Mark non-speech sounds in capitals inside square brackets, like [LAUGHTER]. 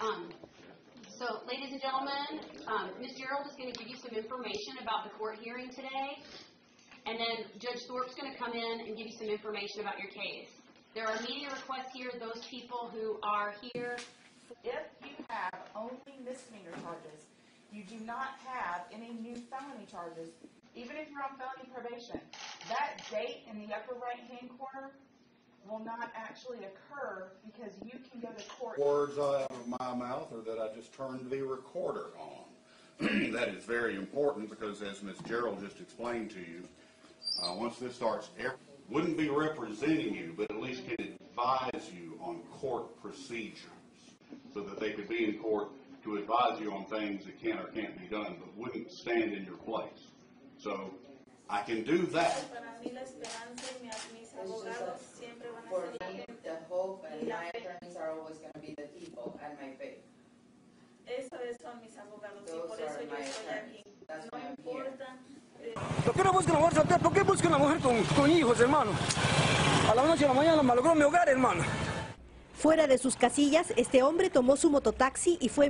Um, so, ladies and gentlemen, um, Ms. Gerald is going to give you some information about the court hearing today, and then Judge Thorpe's going to come in and give you some information about your case. There are media requests here, those people who are here. If you have only misdemeanor charges, you do not have any new felony charges, even if you're on felony probation, that date in the upper right-hand corner will not actually occur because you can go to court. Words out of my mouth or that I just turned the recorder on. [CLEARS THROAT] that is very important because as Ms. Gerald just explained to you, uh, once this starts, wouldn't be representing you, but at least can advise you on court procedures so that they could be in court to advise you on things that can or can't be done, but wouldn't stand in your place. So I can do that. And my faith. Eso es- son mis abogados y Those por eso are yo my estoy aquí. attorneys. That's No importa. eh, ¿Por qué no buscan una mujer soltera? ¿Por qué buscan una mujer con, con hijos, hermano? A la noche y a la mañana malogró mi hogar, hermano. Fuera de sus casillas, este hombre tomó su mototaxi y fue